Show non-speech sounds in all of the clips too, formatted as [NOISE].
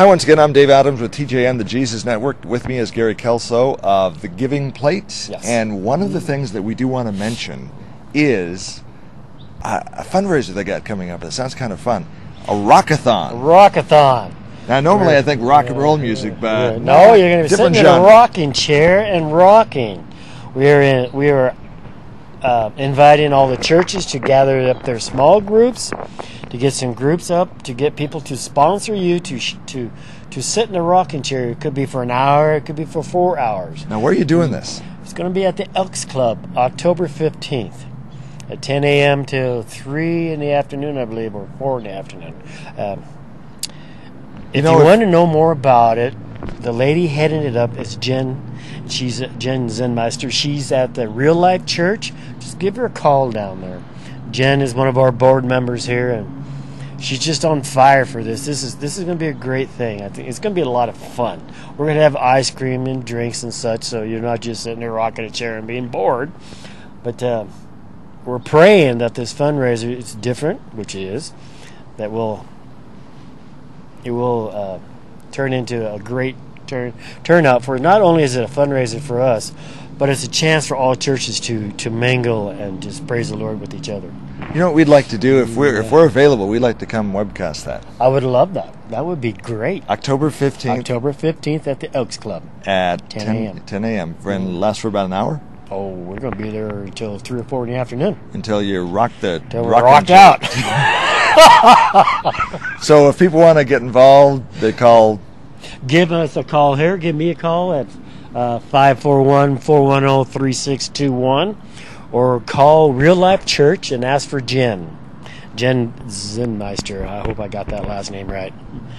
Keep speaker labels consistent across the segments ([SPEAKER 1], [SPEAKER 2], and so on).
[SPEAKER 1] Hi, once again, I'm Dave Adams with TJN, the Jesus Network. With me is Gary Kelso of The Giving Plate.
[SPEAKER 2] Yes.
[SPEAKER 1] And one of the things that we do want to mention is a, a fundraiser they got coming up that sounds kind of fun a rockathon.
[SPEAKER 2] Rockathon.
[SPEAKER 1] Now, normally I think rock and roll music, but
[SPEAKER 2] no, you're going to be sitting in a rocking chair and rocking. We are in. We are uh, inviting all the churches to gather up their small groups, to get some groups up, to get people to sponsor you to to to sit in a rocking chair. It could be for an hour. It could be for four hours.
[SPEAKER 1] Now, where are you doing this?
[SPEAKER 2] It's going to be at the Elks Club, October 15th, at 10 a.m. till 3 in the afternoon, I believe, or 4 in the afternoon. Um, if
[SPEAKER 1] know,
[SPEAKER 2] you
[SPEAKER 1] if-
[SPEAKER 2] want to know more about it, the lady heading it up is Jen. She's Jen Zenmeister. She's at the Real Life Church. Just give her a call down there. Jen is one of our board members here, and she's just on fire for this. This is this is going to be a great thing. I think it's going to be a lot of fun. We're going to have ice cream and drinks and such, so you're not just sitting there rocking a chair and being bored. But uh, we're praying that this fundraiser is different, which it is, that will it will uh, turn into a great turn turnout for. Not only is it a fundraiser for us, but it's a chance for all churches to to mingle and just praise the Lord with each other.
[SPEAKER 1] You know what we'd like to do if we're if we're available? We'd like to come webcast that
[SPEAKER 2] I would love that. That would be great.
[SPEAKER 1] October fifteenth
[SPEAKER 2] October 15th at the Elks Club.
[SPEAKER 1] at
[SPEAKER 2] 10
[SPEAKER 1] 10
[SPEAKER 2] a.m..
[SPEAKER 1] 10 a.m. and last for about an hour
[SPEAKER 2] Oh, we're going to be there until 3 or 4 in the afternoon.
[SPEAKER 1] until you rock the
[SPEAKER 2] Till we're rocked out. [LAUGHS] [LAUGHS]
[SPEAKER 1] So if people want to get involved, they call.
[SPEAKER 2] Give us a call here. Give me a call at uh, 541 410 3621 or call Real Life Church and ask for Jen. Jen Zenmeister. I hope I got that last name right.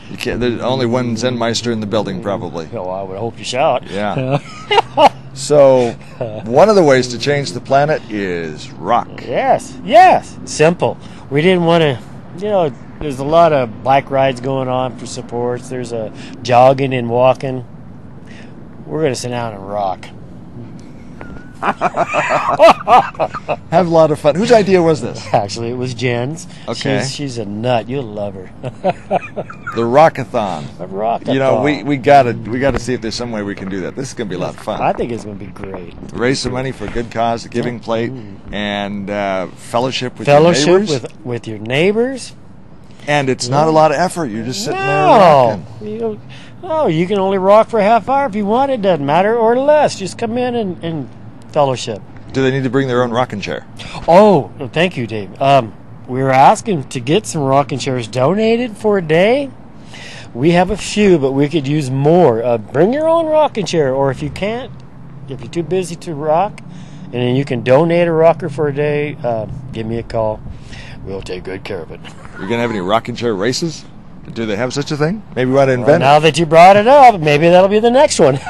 [SPEAKER 1] You can't, there's only one Zenmeister in the building, probably.
[SPEAKER 2] Oh, I would hope you shout.
[SPEAKER 1] Yeah. [LAUGHS] So one of the ways to change the planet is rock.
[SPEAKER 2] Yes, yes. Simple. We didn't want to, you know, there's a lot of bike rides going on for supports. There's a jogging and walking. We're going to sit down and rock. [LAUGHS]
[SPEAKER 1] Have a lot of fun. Whose idea was this? [LAUGHS]
[SPEAKER 2] Actually, it was Jen's.
[SPEAKER 1] Okay.
[SPEAKER 2] She's, she's a nut. You'll love her. [LAUGHS]
[SPEAKER 1] The Rockathon.
[SPEAKER 2] A rock.
[SPEAKER 1] You know, we, we gotta we gotta see if there's some way we can do that. This is gonna be a lot of fun.
[SPEAKER 2] I think it's going to be great.
[SPEAKER 1] Raise some money for a good cause, the Giving Plate, and uh, fellowship with
[SPEAKER 2] Fellowship
[SPEAKER 1] your neighbors.
[SPEAKER 2] with with your neighbors.
[SPEAKER 1] And it's not a lot of effort. You're just sitting there
[SPEAKER 2] No,
[SPEAKER 1] rocking.
[SPEAKER 2] you don't- you can only rock for a half hour if you want. It doesn't matter or less. Just come in and, and fellowship.
[SPEAKER 1] Do they need to bring their own rocking chair?
[SPEAKER 2] Oh, thank you, Dave. Um, we were asking to get some rocking chairs donated for a day. We have a few, but we could use more. Uh, bring your own rocking chair, or if you can't, if you're too busy to rock, and then you can donate a rocker for a day, uh, give me a call. We'll take good care of it.
[SPEAKER 1] You're gonna have any rocking chair races? Do they have such a thing? Maybe we want to
[SPEAKER 2] Well,
[SPEAKER 1] invent
[SPEAKER 2] now that you brought it up, maybe that'll be the next one. [LAUGHS]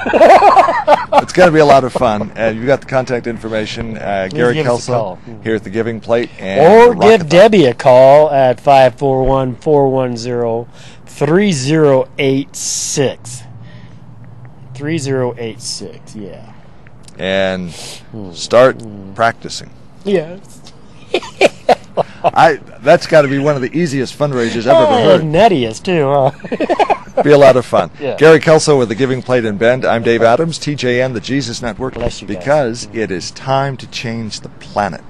[SPEAKER 1] It's gonna be a lot of fun. And you've got the contact information. Uh, Gary Kelso here at the Giving Plate, and
[SPEAKER 2] or give Debbie a call at 541 410 3086. 3086, yeah.
[SPEAKER 1] and start practicing.
[SPEAKER 2] Yes.
[SPEAKER 1] I that's got to be one of the easiest fundraisers I've
[SPEAKER 2] Oh,
[SPEAKER 1] ever heard.
[SPEAKER 2] nuttiest, too, huh?
[SPEAKER 1] Be a lot of fun. [LAUGHS]
[SPEAKER 2] Yeah.
[SPEAKER 1] Gary Kelso with the Giving Plate in Bend. I'm Dave Adams, TJN, the Jesus Network.
[SPEAKER 2] Bless you guys.
[SPEAKER 1] Because it is time to change the planet.